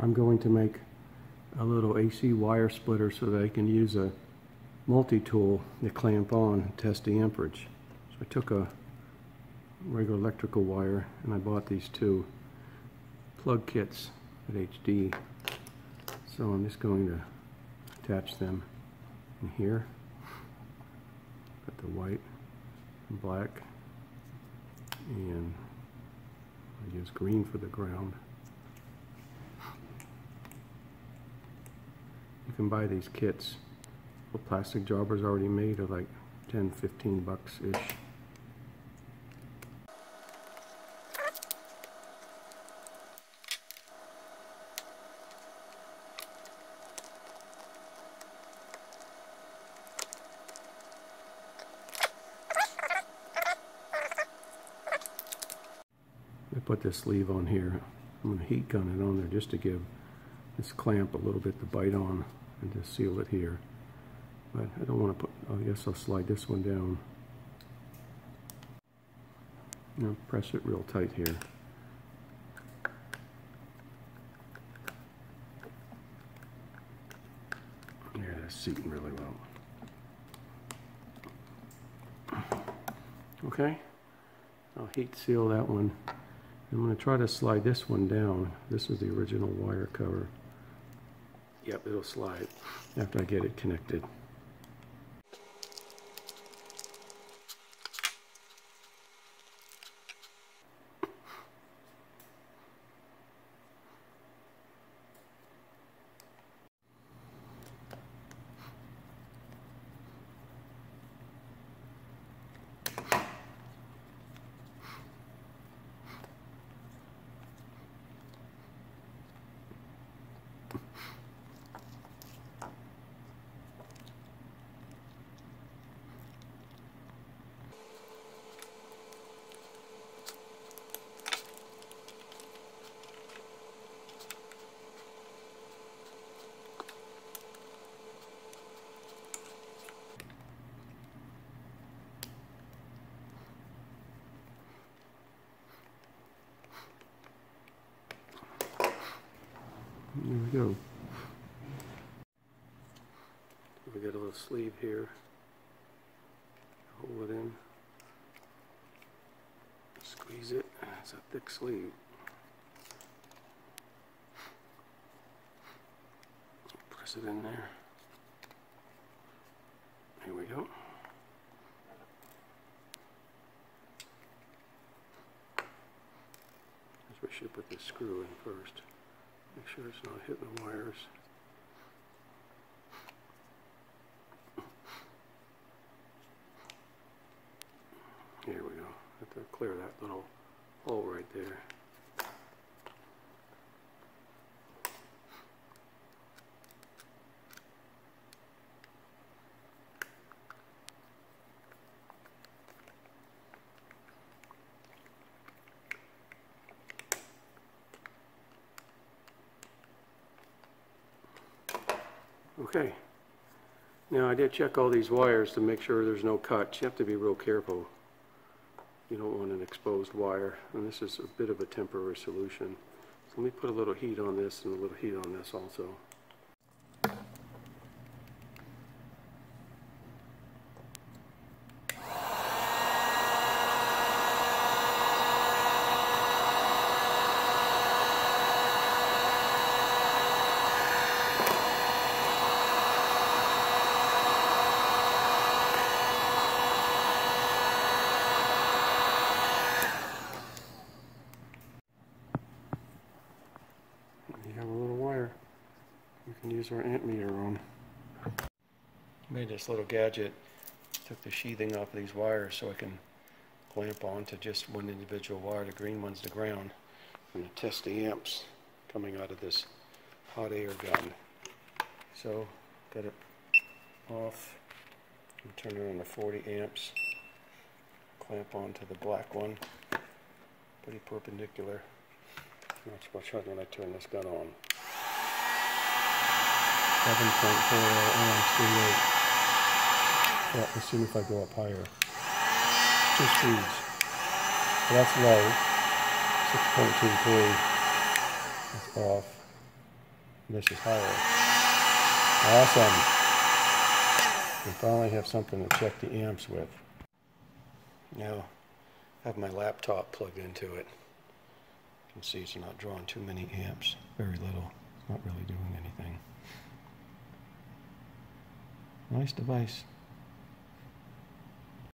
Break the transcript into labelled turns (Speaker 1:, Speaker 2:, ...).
Speaker 1: I'm going to make a little AC wire splitter so that I can use a multi-tool to clamp on and test the amperage. So I took a regular electrical wire and I bought these two plug kits at HD. So I'm just going to attach them in here. Got the white and black and I use green for the ground. You can buy these kits. The plastic jobbers already made are like 10, 15 bucks ish. I put this sleeve on here. I'm going to heat gun it on there just to give this clamp a little bit to bite on and just seal it here. But I don't want to put, oh, I guess I'll slide this one down. Now press it real tight here. Yeah, that's seating really well. Okay, I'll heat seal that one. I'm going to try to slide this one down. This is the original wire cover. Yep, it'll slide after I get it connected. There we go. We got a little sleeve here. Hold it in. Squeeze it. It's a thick sleeve. Press it in there. Here we go. we should put this screw in first. Make sure it's not hitting the wires. Here we go. Have to clear that little hole right there. Okay. Now I did check all these wires to make sure there's no cuts. You have to be real careful. You don't want an exposed wire. And this is a bit of a temporary solution. So let me put a little heat on this and a little heat on this also. You have a little wire use our amp meter on. Made this little gadget, took the sheathing off of these wires so I can clamp on to just one individual wire. The green one's the ground. I'm going to test the amps coming out of this hot air gun. So, got it off. Turn it on to 40 amps. Clamp onto the black one. Pretty perpendicular. Watch, watch when I turn this gun on. 7.40 amps, 38. Yeah, let's see if I go up higher. Two speeds. That's low. 6.23. That's off. This is higher. Awesome. We finally have something to check the amps with. Now, I have my laptop plugged into it. You can see it's not drawing too many amps, very little. It's not really doing anything. Nice device.